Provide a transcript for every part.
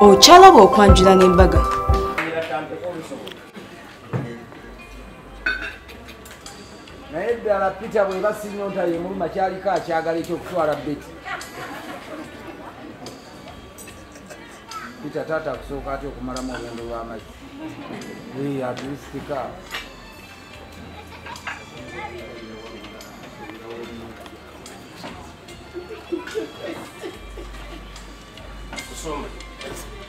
okyalaba okwanjula n'embaga naye ddala peter bweba sinyonta yemuluma kyaliko akyagala ekyokutwala beti. Peter taata akusooka ati okumalamu olwendo lw'amazzi atulistika kusoma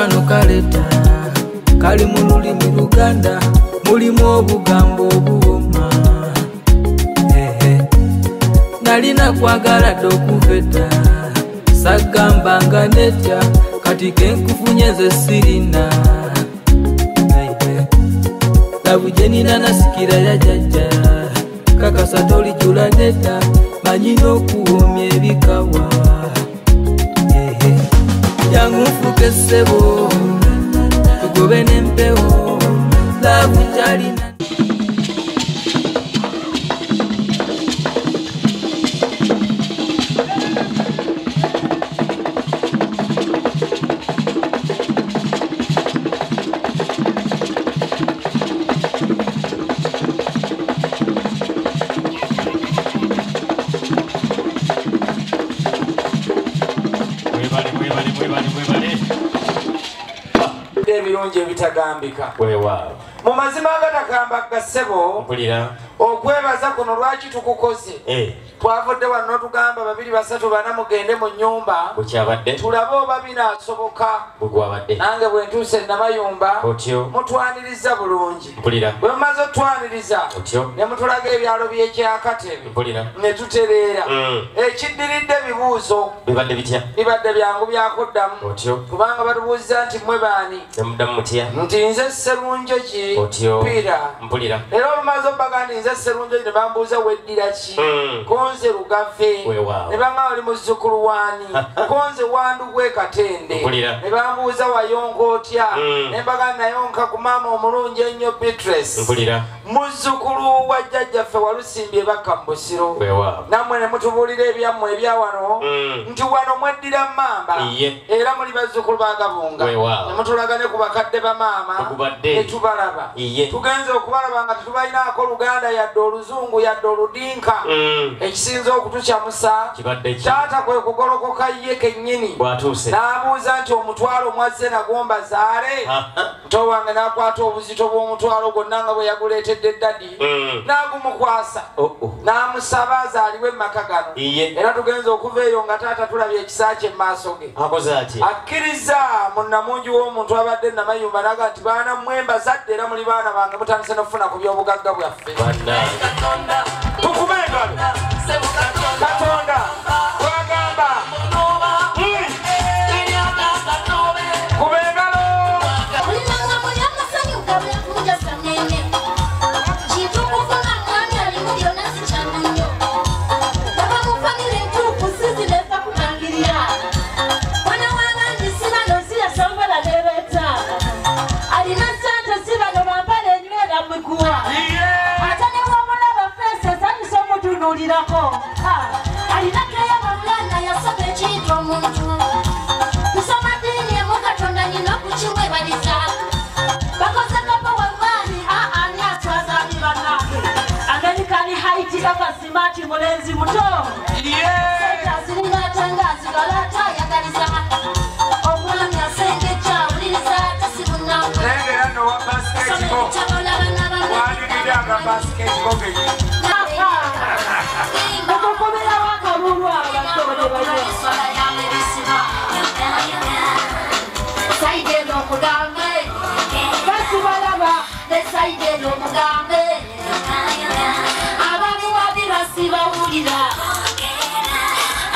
kano kaleta. Kali mu lulimi luganda mulimu obugambo obuwoma. Nalina kwagala dde okuva edda sagambanga netya kati kenkufunye nze sirina. Ehe. labuje nina nasikira ya jajja. Kakasa tolijula nedda manyina okuwomya ebikawa. Jangu nfuke essebo tugobe n'empewo laavu kyalina ebitagambika weewaawo mu mazima agatagamba gassebo mpulira. okwebaza kuno lwaki tukukoze? Eh, twavudde wano tugamba babiri basatu bana mugende mu nyumba bukyabadde tulabe oba binaasoboka bwegwabadde nange bwe ntuuse e namayumba otyo. Mutwaniriza bulungi. Mpulira. Bwe mumaze otwaniriza otyo. ne mutulaga ebyalo byekyakatebe mpulira. Ne tutereera. Mm. ekiddiridde ebibuuzo bibadde bitya? Bibadde byangu byakuddamu. Otyo. Kubanga batubuuziza nti mwe baani? Nemuddamu mutya? Nti nze serunjoki otyo. Pira mpulira. Era olumaze obaga nti nze serunjoki ne bambuuza weddira ki? Mm. Konze lugave ne banga oli muzzukulu waani. Konze wandugwe katende. Ne bambuuza wayonka otya? Mm. ne mbaga nayonka ku maama omulungi ennyo beatrice. Muzzukulu wa jjajjaffe walusimbye bakka mu busiro. Nammwe ne mutubuulira ebyammwe ebya wano. Mm. nti wano mweddira mamba era muli bazzukulu bagabunga ne mutulaga ne ku bakadde ba maama. Mukubadde. ne tubalaba. Tugenze okubalaba nga tetubalinaako luganda yadde oluzungu yadde oludinka. Mm. Ekisinza okutukyamusa taata kwe kugolokoka ye kennyini n'abuuza nti omutwalo mwazze nagomba zaale? Aha. muto wange n'akwata obuzito bw'omutwalo gwonna nga bwe yaguleetedde ddadi Mm. n'agumukwasa Oh, oh. n'amusaba azaaliwe emmaka gano. Era tugenza okuva eyo nga taata tulabye ekisa kye mu maaso ge. Akkiriza munnamungi w'omuntu abadde namayumba naga nti baana mwemba zadde era muli baana bange mutandise nokufuna ku byobugagga bwaffe. Tukube engalo katonda. Twagamba katika kasimati mulenzi muto. Yeah. siringa tangazi galata ya kanisa. Omwami asenge kyawuliriza tasibuna lengera nowa basketball. Waliriranga basketball okukubira wakalulu abato ne banywa nesaidi eno omugambe abamuwabirwa sibawulira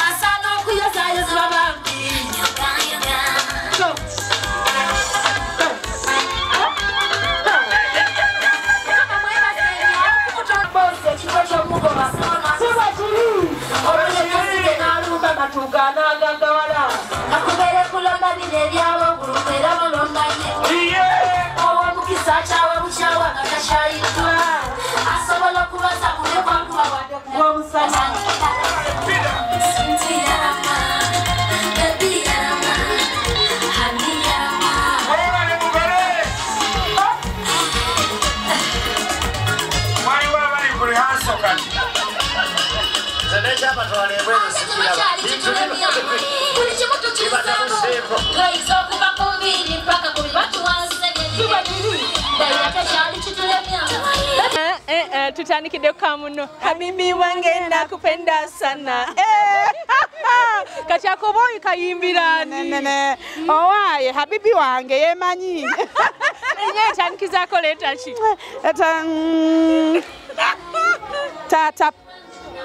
asaana okuyozayoza bambi matuga n'agagawala akubere kulonda bino ebyabagulu era balondaye owomukisa akyawa bukyawa nga takyayitwa asobola okubaza buli kwantuba wadde kuwomusana mwebale mugole waliwo abali ku lihanso kati nze nekyabatwala ebweru sikiraba bintu bino buli kimu tukiriseeko tuyinza okuva ku mbiri mpaka ku bibatuwansekiba kiri dayira tekyali kitulemya Eh, eh, eh, tutandikide kwa muno habibi wange nakupenda sana. Eh, kati akoboyi kayimbirani? Nene owaye habibi wange yemanyi enye etandikizako leeta ki? Eta mm, tata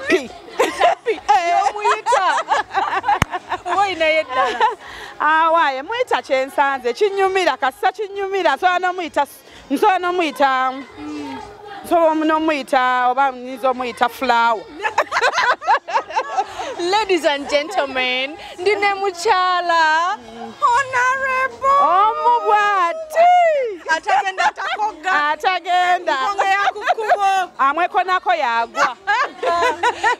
pi omuyita oba oyinayo eddala awaye mwita kyensanze kinyumira kasisa kinyumira nsobola nomuyita nsobola nomuyita nsobola nomuyita oba nyinza omuyita fulawa ladies and gentlemen ndine mukyala honorable omubwati. Atagenda takoga. Atagenda. Nkonge yakukubo amweko nako yagwa.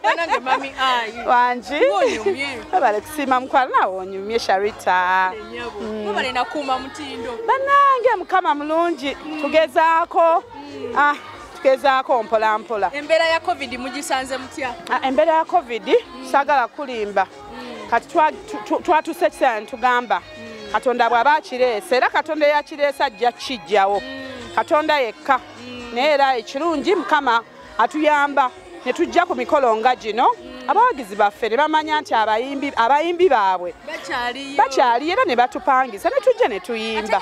Nange mami ayi. Wangi onyumye abale kusiima mukwala nawe onyumye sharita. Enyabo mubale nakuuma mutindo. Banange mukama mulungi tugezaako Ah, tugezaako mpola mpola. Embeera ya covid mugisanze mutya? Ah, embeera ya covid saagala kulimba kati twa- tu- tu- twatuse ekiseera netugamba katonda bw'aba akireese era katonda eyakireese ajja kijjawo katonda yekka. Naye era ekirungi mukama atuyamba ne tujja ku mikolo nga gino. Abawagizi baffe ne bamanya nti abayimbi baabwe bakyaliyo. bakyali era ne batupangisa ne tujja ne tuyimba.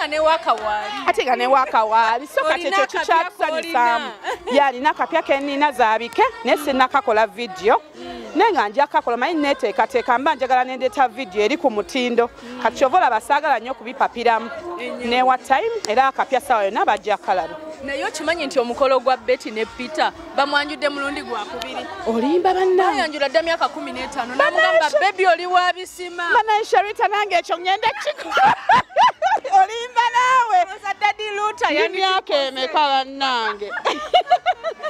Ate nga newakawaali so kati ekyo kikyatusanyusaamu yalina akapya kenina zaabike naye sinakakola vidiyo naye nga nja kakola manyi neteekateeka mba njagala nendeeta vidiyo eri ku mutindo. Kati kyova olaba saagala nnyo kubipapiramu newa time era akapya sawa yonna bajja kalaba naye okimanyi nti omukolo gwa beti ne peter bamwanjudde mulundi gwakubiri olimba banna ayanjula dda myaka kumi n'etaano. Namugamba bebi oli wa bisima. Banaisharita nange ekyo ngenda kikola olimba naawe. Emyaka emeka bannange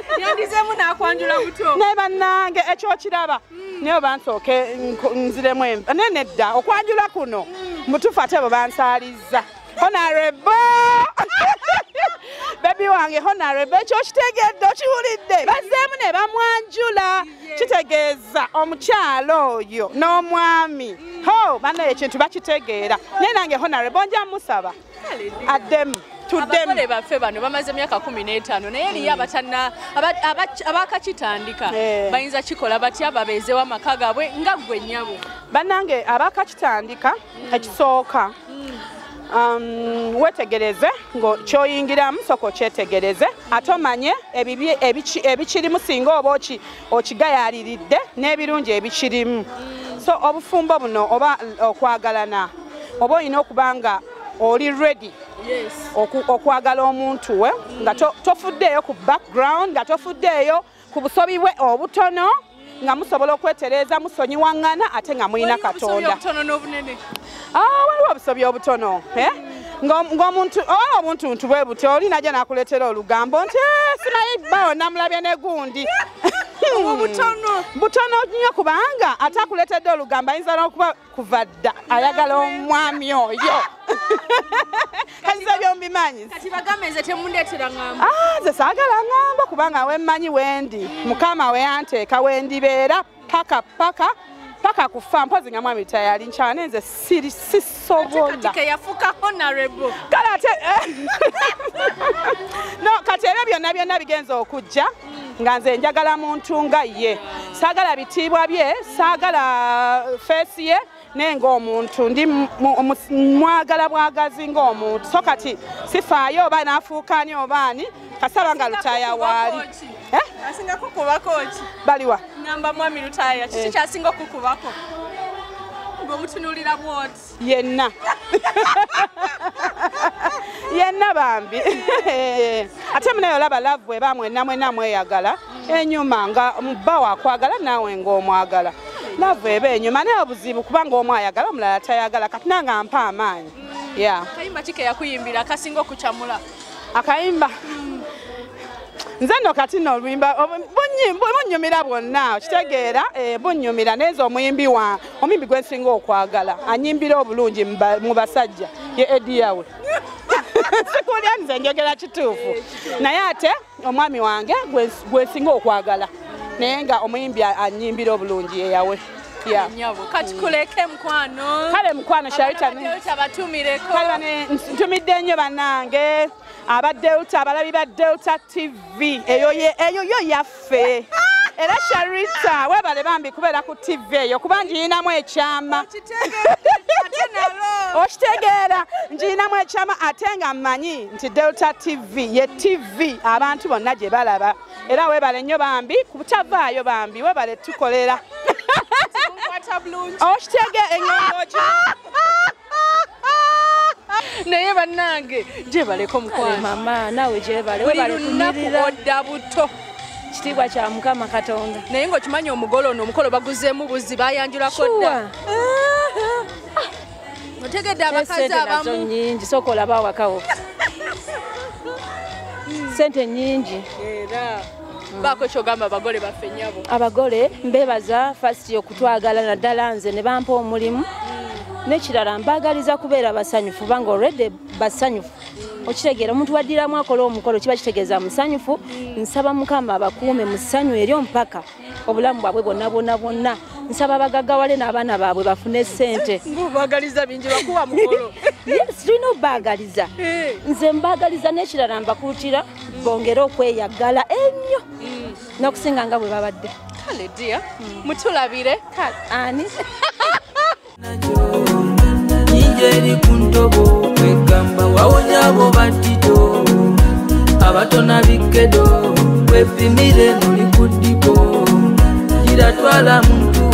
yandizemu n'akwanjula buto. Naye bannange ekyokiraba naye oba nsooke nko- nziremu enva naye nedda okwanjula kuno. Mutufu ate bwe bansaalizza honarebo bebi wange honarebo ekyokitegedde okiwulidde. Bazzeemu ne bamwanjula. Kitegeeza omukyalo oyo n'omwami. Ho bannaye ekintu bakitegeera. Naye nange honarebo nja musaba addemu tuddemu baffe bano bamaze emyaka kumi n'etaano naye eriyo abatana aba- aba- abakakitandika Eh. bayinza kikola batya? Babeezewo amaka gaabwe? Nga ggwe nnyabo. Bannange abakakitandika ekisooka um, wetegereze kyoyingiramu soka okyetegereze ate omanye ebikirimu singa oba oki- okigayaliridde n'ebirungi ebikirimu. So obufumbo buno oba okwagalana oba olina okuba nga oli ready oku- okwagala omuntu we nga to- tofuddeeyo ku background nga tofuddeeyo ku busobi bwe obutono nga musobola okwetereeza musonyiwaŋŋana ate nga mulina katonda. Ah, waliwo obusobi obutono eh? Ng'om- ng'omuntu oba obuntuntu bwe buti oli najja nakuleetera olugambo nti "Eh, simanyi bbawo namulabye ne gundi obutono butono. Nnyo kubanga ate akuleetedde olugamba ayinza n'okuba kuva dda. Ayagala omwami oyo. Kaziza byombimanyi kati bagambe nze temundeetera ngamba Ah, nze saagala ŋŋamba kubanga wemmanyi wendi mukama we yanteeka wendibeera paka paka paka kufa mpozi nga mwami tayali nkyane nze siri sisobola. Yafuuka honorable kale ate no kati ebyo byonna byonna bigenza okujja nga nze njagala muntu nga ye. Saagala bitiibwa bye saagala feesi ye naye ngaomuntu ndi mwagala bwagazi ngaomuntu so kati sifaayo oba naafuukaani obaani kasaba nga lutaya waali. Eh? asinga kukubako ki baliwa. Ngamba mwami lutaya kiki Eh. kyasinga okukubako ng'omutunulira bwoti? Yenna. Yenna bambi. Ate munaye olaba laavu bweba mwenna mwenna mweyagala. Enyuma nga mubba wakwagala naawe ngaomwagala laavu eba enyuma naye obuzibu kubanga omu ayagala omulala tayagala. Kati nanga mpa amaanyi. Ya kayimba kike yakuyimbira akasinga okukyamula. Akayimba nze nno kati nno oluyimba bunyumira bwonna kitegeera eh, bunyumira nayenze omuyimbi wa omuyimbi gwensinga okwagala anyimbira obulungi mu ba- mu basajja ye ediyawe sikulya nze njogera kituufu. Naye ate omwami wange gwe- gwensinga okwagala naye nga omuyimbi anyimbira obulungi yeyawe kati kuleke mukwano. Kale mukwano bane ntumidde nnyo bannange aba delta abalabi ba delta tv eyo ye- eyo yo yaffe. Era sharita webale bambi kubeera ku tv eyo kuba njiyinamu ekyama. Okitegeera njiyinamu ekyama ate nga mmanyi nti delta tv ye tv abantu bonna gye balaba. Era webale nnyo bambi kubutavaayo bambi webale tukolera. Nkwata bulungi. Okitege enyongoki naye bannange gye baleko mukwano mama naawe gyebale buli lunaku odda buto. Kitiibwa kya mukama katonda. Naye ng'okimanyi omugole ono omukolo baguzeemu buzi bayanjulako dda. Otegedde abakazi abamu. nyingi soka olaba awakawo. Sente nyingi era. Baako ekyogamba abagole baffe nyabo abagole mbebaza fasiti okutwagala naddala nze ne bampa omulimu nekirala mbagaliza kubeera basanyufu banga olwedde basanyufu. Okitegeera omuntu waddiramu akola omukolo kiba kitegeeza musanyufu nsaba mukama abakuume mu ssanyu eri omupaka obulamu bwabwe bwonna bwonna bwonna. Nsaba bagaggawale n'abaana baabwe bafune sente tulina obbagaliza nze mbagaliza n'ekirala mbakuutira bongere okweyagala ennyo nakusinga nga bwe babadde. Kale dia mutulabire. Ani nyingi eri ku ntobo kwegamba wawonya abo batito abatona bikedo wepimire noli ku ddipo giratwala muntu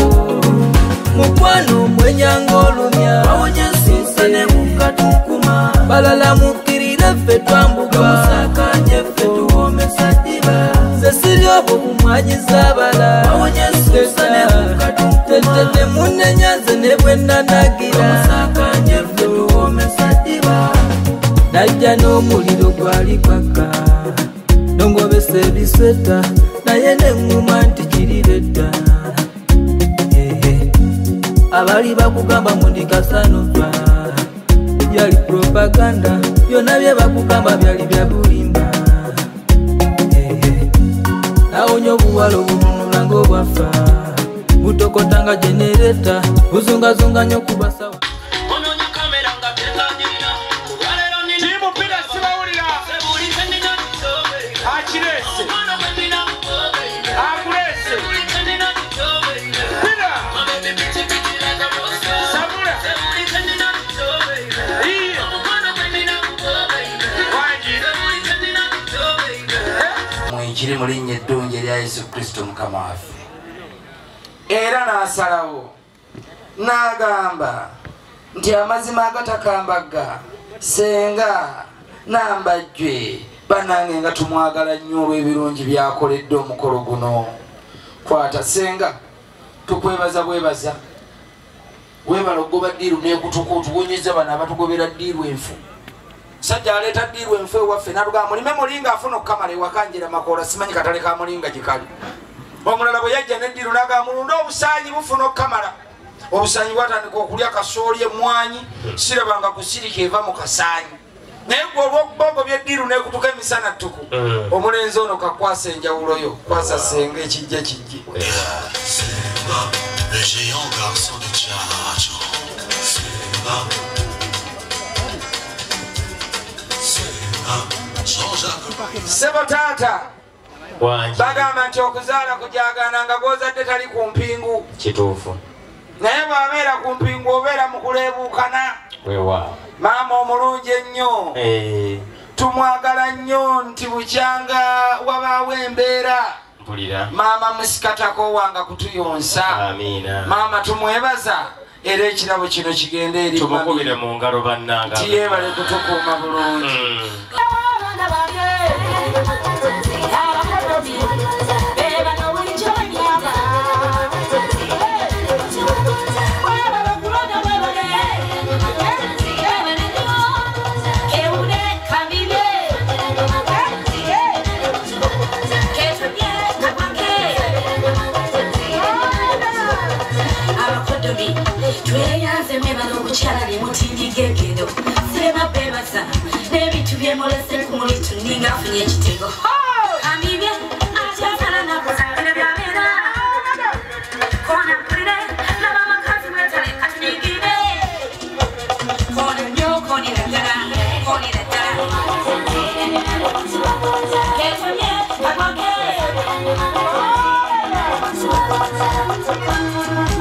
mukwano mwenyanga olumya wawonya sinsa ne mukatukuma balala mukkirire ffe twambuka. Musakanje ffe tuwomesa ddiba. Ze siri obwo bumwanyiza bala wawonya sinsa ne mukatukuma tete munenyanze ne bwenanagira musakanje ffe tuwomesa ddiba najja n'omuliro gwali kwaka nongobesa ebisweta naye neŋŋuma nti kiriredda abali bakugamba mundikasanova byali propaganda byonna bye bakugamba byali bya bulimba. Nawonya obuwala obununula ng'obwafa butokotanga genereta buzungazunga nyo kuba sawa kiri mu linnya eddungi erya yesu kristo mukama waffe. Era n'asalawo. N'agamba nti amazima agatakambaga senga nambajjwe banange nga tumwagala nnyo olw'ebirungi byakoledde omukolo guno. Kwata senga tukwebaza bwebaza. Webala ogoba ddiiru nekutuka otuwonyeza bano abatugobera ddiiru enfu. Sajja aleeta ddiiru enfu ewaffe natugamba mulime mulinga afuna okukamala ewakanjira makoola simanyi katale ka mulinga gikali omulala bwe yajja neddiru naga mulunde obusaanyi bufuna okukamala obusaanyi bwatandika okulya kasooli emwanyi sirabanga kusirika eva mu kasaanyi naye gwe olwokubogo byeddiru nekutuka emisana ttuku omulenzi ono kakwasa enjawulo yo kwasa senga ekijja kijje Le géant garçon de Tchatcho. Simba. Simba. Jean-Jacques. sebo taata wangi bagamba nti okuzaala kujagana nga gwozadde tali ku mpingu. Kituufu. Naye bwabeera ku mpingu obeera mu kuleebuukana. Maama omulungi ennyo. Eh, tumwagala nnyo nti bukyanga wabaawo embeera. Maama musikatako wanga kutuyonsa maama tumwebaza. Era ekirabo kino kigende eri tumukubire mu ngalo bannanga tiyebale kutukuuma bulungi tweyanze mebala okukyala lyemutindigegero sirema bebaza n'ebintu byemolese kumuli tuninga afunye ekitego kamibye akyasala nakuzangire byabeera kona mpulire laba amakazi mwetale katunigire kona nnyo konira ddala konira ddala. Ketonye agoge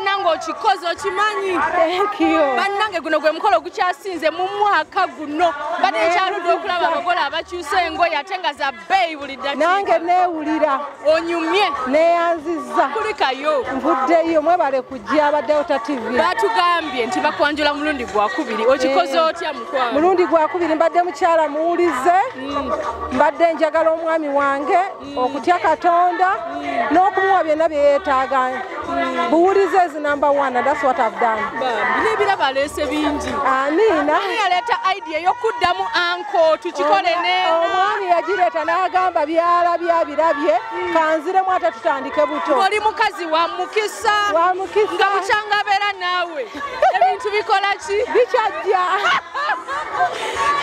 bannange okikoze okimanyi. Thank bannange guno gwe mukolo gukyasinze mu mwaka guno. Badde nkyaludde okulaba abagole abakyusa engoye ate nga za bbeeyi buli nange dakiika neewulira onyumye. Neyanziza kulikayo nvuddeyo mwebale kujja abadelta tv batugambye nti bakwanjula mulundi gwakubiri okikoze otya mukwano mulundi gwakubiri mbadde mukyala muwulize. Mbadde njagala omwami wange okutya katonda n'okumuwa byonna bye yeetaaga buwulize ezi number one and that's what I've done. Bambi n'ebirabo aleese bingi. Aniina ani yaleeta idea ey'okuddamu anko tukikole ne omwami yagireeta n'agamba byalabye abirabye kanziremu ate tutandike buto. Oli mukazi wa mukisa Wa mukisa. nga bukyanga abeera naawe. Ebintu bikola ki? Bikyajja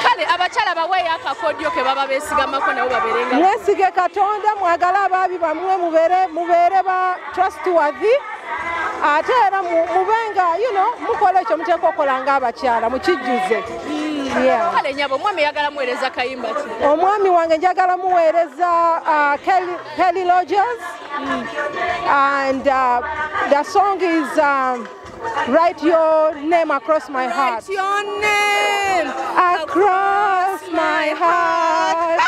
kale abakyala baweeyo akakodyo ke baba beesigamako nabo babeerenga. Mwesige katonda mwagale abaabi bamwe mubeere mubeere ba trustworthy. Ate era mu- mubenga you know mukola ekyo muteeka okukola ng'abakyala mukijjuze. Kale nyabo omwami eyagala muweereza kayimba ki? Omwami wange njagala muweereza uh, Kelly- Rogers. And uh, the song is um, write your name across my heart. Write your name across my heart.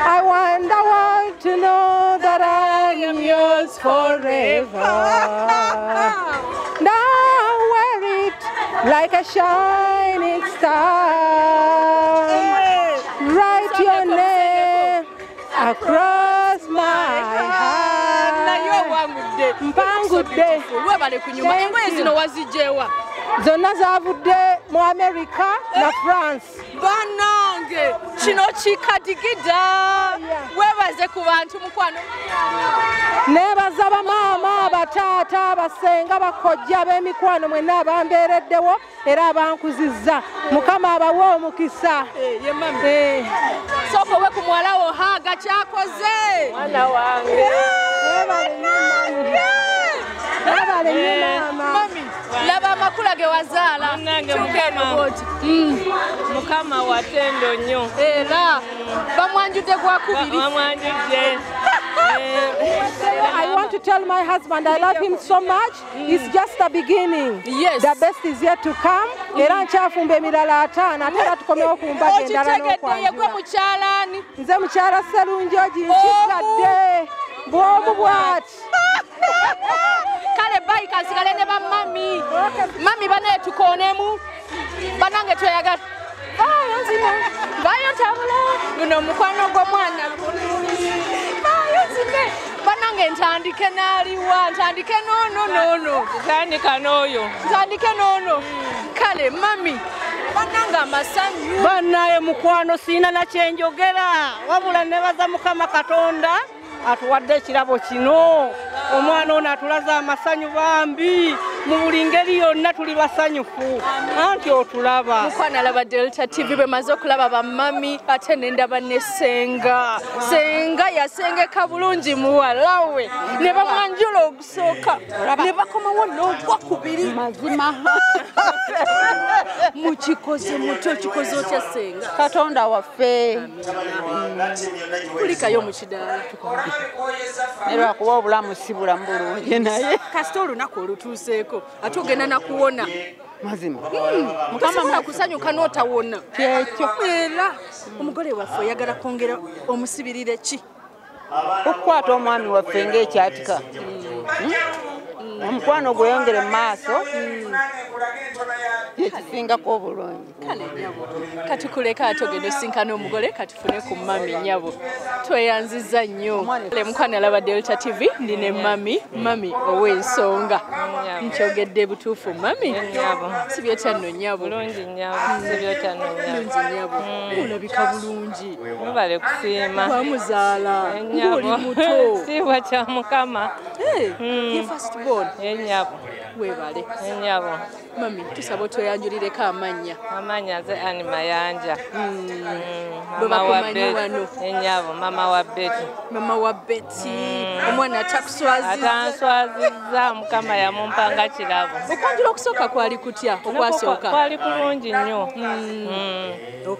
I want the world to know that I am yours forever. Now wear it like a shining star. Write your name across Mpangudde. lwebale ku nyuma Thank engoye zino wazigyewa Zonna zavudde mu america na france. Banange kino kikadigida. Webaze ku bantu mukwano. Nebaza bamaama bataata basenga bakojja b'emikwano mwenna abambeereddewo era abankuzizza. Mukama abawe omukisa. Ye mami. Sooka owe ku muwala wo haaga kyakoze. Mwana wange Mwebale nnyo maama. mami laba amakula ge wazaala mukama. watendo nnyo era bamwanjudde gwakubiri bamwanjudde I want to tell my husband I love him so much. It's just the beginning. Yes. The best is yet to come. Era nkyafumba emirala ataano ate era tukomewo ku mbaga endala okitegedde ye gwe n'okwanjula. mukyalaani Nze mukyala Sserunjogi nkigadde bw'omu bw'ati. kale bayi kansigale ne bamami mami. Banaye tukoonemu banange tweyagala bayo nzino bayo tabula guno omukwano gw'omwana bayo nzine banange ntandike n'aliwa. Ntandike noono noono tandika n'oyo. Ntandike noono kale mami banange amasanyu. Bannaye mukwano siina nakyenjogera wabula nebaza mukama katonda atuwadde ekirabo kino. Omwana ono atulaze amasanyu bambi. Mu buli ngeri yonna tuli basanyufu. Anti otulaba. Mukwana alaba delta tv bwemaze okulaba bamami ate nendaba ne senga. Senga yasengeka bulungi muwala we ne bamwanjula ogusooka. Ne bakomawo n'ogwakubiri mazima mukikoze muti okikoze otya senga katonda waffe. Kulikayo mu kidaala nerwakuba obulamu si bulamu bulungi naye. Kasita olunaku olutuuseeko ate ogenda nakuwona? Mazima. Mukama kusanyuka n'otawona. Kyekyo. Era omugole waffe oyagala kwongera omusibirire ki? Okukwata omwami waffe ngaekyatika omukwano gweyongere mu maaso ekisingako obulungi. Kale nyabo kati kuleka ate ogenda osinkana omugole katufune ku mami nyabo tweyanziza nnyo. Le mukwana alaba delta tv ndine mami mami ow'ensonga. Nkyogedde butuufu mami. Si byotya nno nyabo bulungi nyabo bulungi nyabo olabika bulungi. Mubale kusiima. Wamuzaala ng'oli muto. Siibwa kya mukama ye first born enyabo weebale enyabo mami tusaba otweyanjulireko amannya amanya. Ze ani mayanja? Beti enyabo mama wa beti mama wa beti omwana atakuswaziza. Atanswazizza mukama yamumpanga kirabo okwanjula okusooka kwali kutya? Okwasooka? Kwali kulungi nnyo. Mm.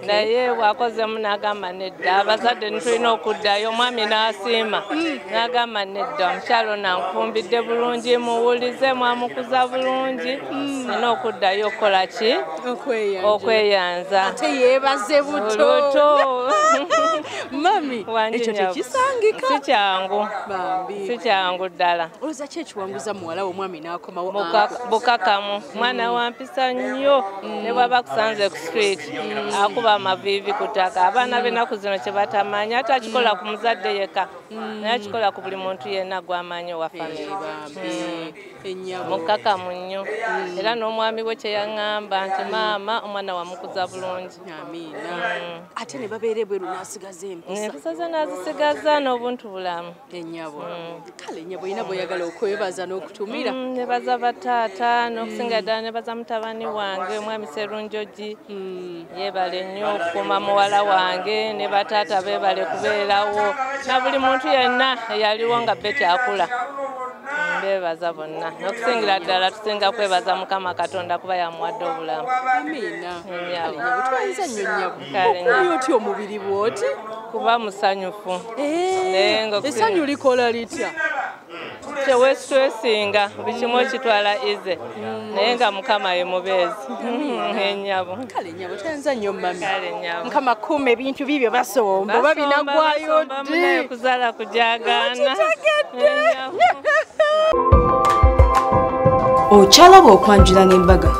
naye bwakozemu n'agamba nedda abazadde nitulina okuddayo omwami n'asiima. N'agamba nedda omukyalo nankufumbidde bulungi muwulize mwamukuza bulungi. Nina okuddayo okukola ki? Okweyanza. Ate yeebaze buto mami ekyo tekisangika. Si kyangu. Bambi. Si kyangu ddala. Olowooza ki ekiwanguza muwala wo omwami n'akomawo? Buka- bukakamu. Mwana wa mpisa nnyo. Ne bwaba kusanze ku street. Akuba amaviivi ku ttaka. Abaana b'ennaku zino kye batamanyi. Ate akikola ku muzadde yekka. Naye akikola ku buli muntu yenna gw'amanyi owa famire mukakamu nnyo. Era n'omwami we kye yaŋŋamba nti maama omwana wamukuza bulungi. Ate ne babeera ebweru n'asigaza empisa empisa ze nazisigaza n'obuntu bulamu. Ennyabo. Kale ennyabo olina bweyagala okwebaza n'okutumira Mm, nebaza bataata n'okusinga ddala nebaza mutabani wange omwami serunjogi. Yeebale nnyo okukuuma muwala wange ne bataata beebale kubeerawo. Na buli muntu yenna eyaliwo nga beti akula Mm, beebaza bonna. N'okusingira ddala tusinga kwebaza mukama katonda kuba yamuwadde obulamu. Amiina. Ennyabo. nyabo twayinza nnyo okuli nnyabo. otya omubiri bw'oti kuba musanyufu. Okusinga- essanyu likola litya? Kyewesi twesinga buli kimu okitwala ize. Naye nga mukama ye mubeezi. Ennyabo kale nyabo twayinza nnyo mami. Mukama kuuma ebintu bibyo basomba oba binagwayo ddi? kuzaala kujagaana okyalaba okwanjula n'embaga